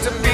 to be?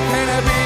can it be?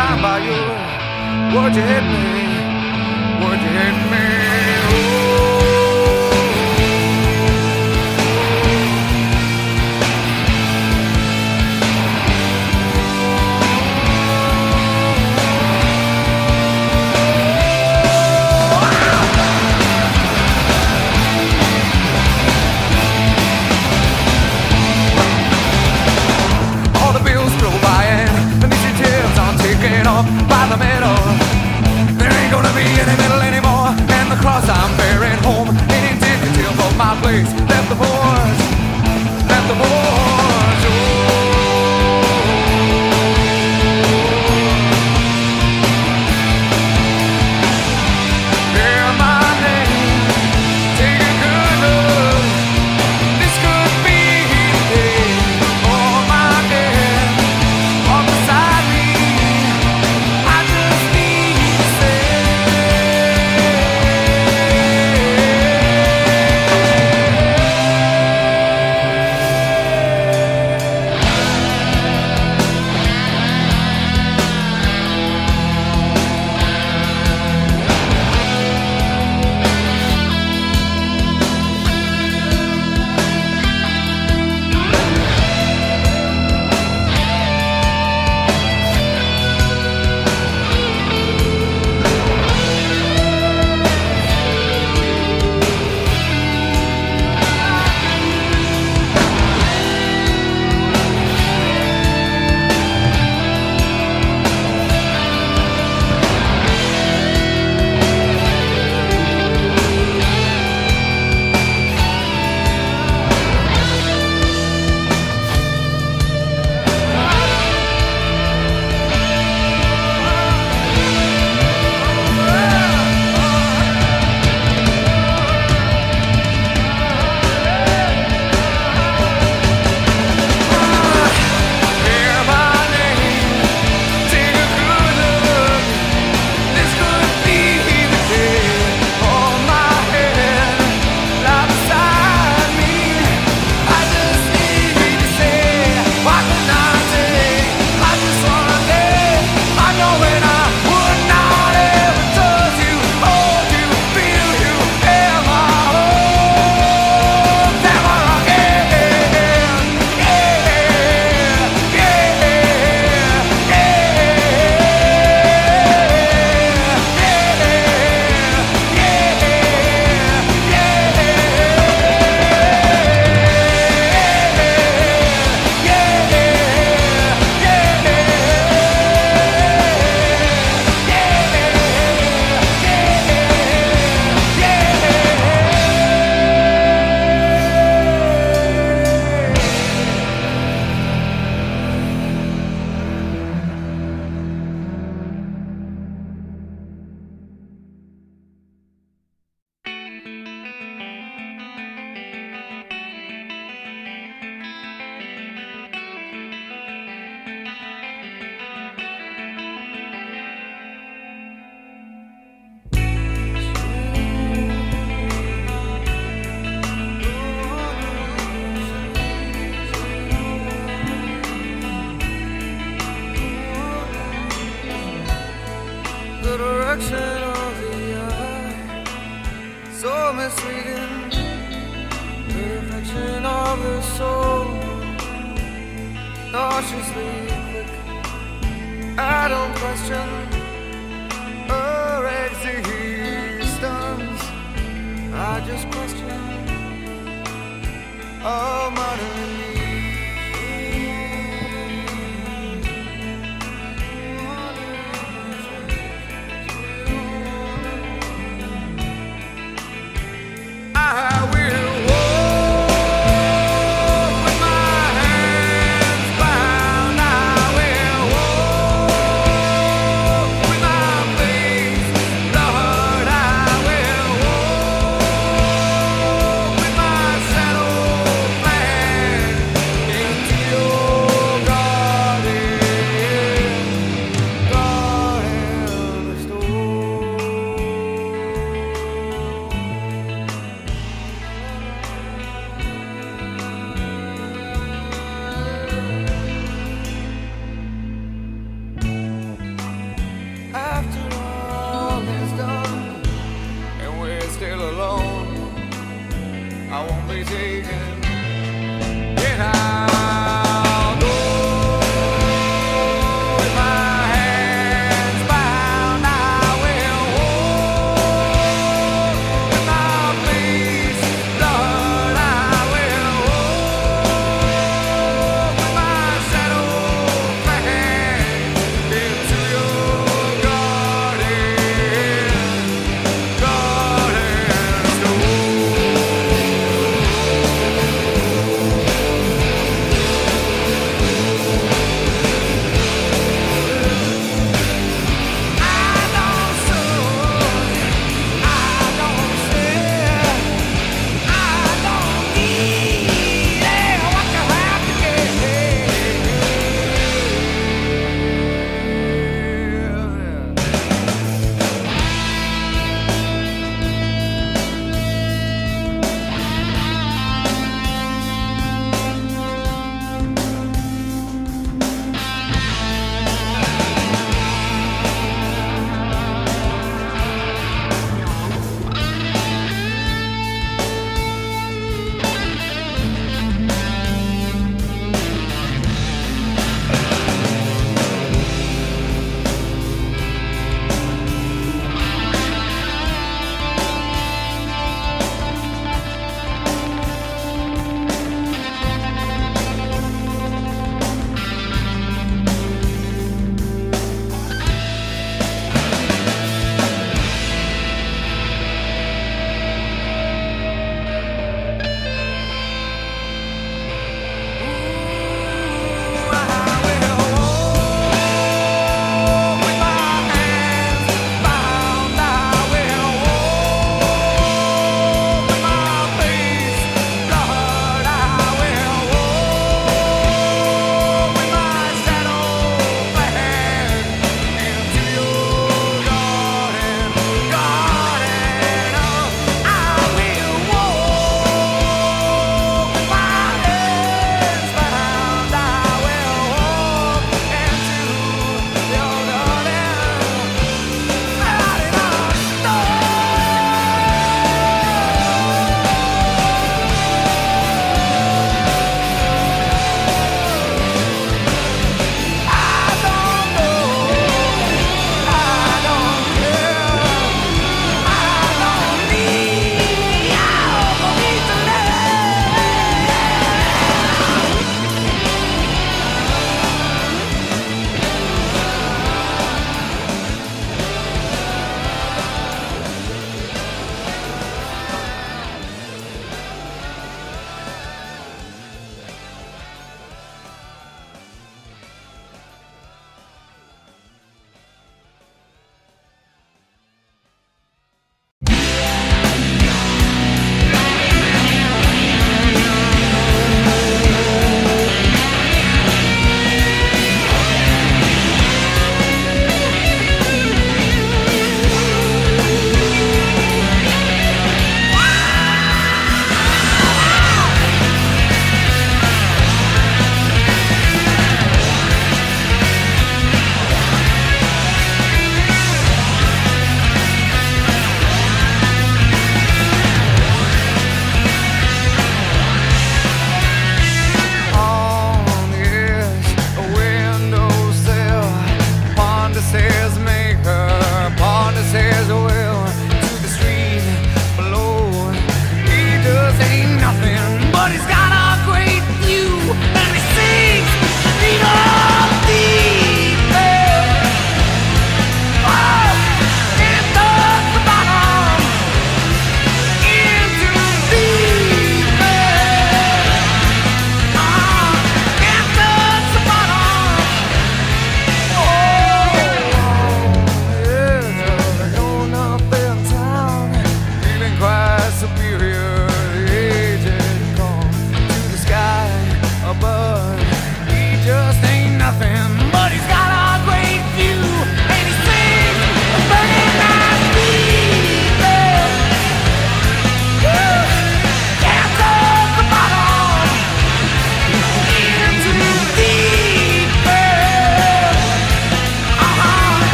time by you? Would you hit me? Would you hit me?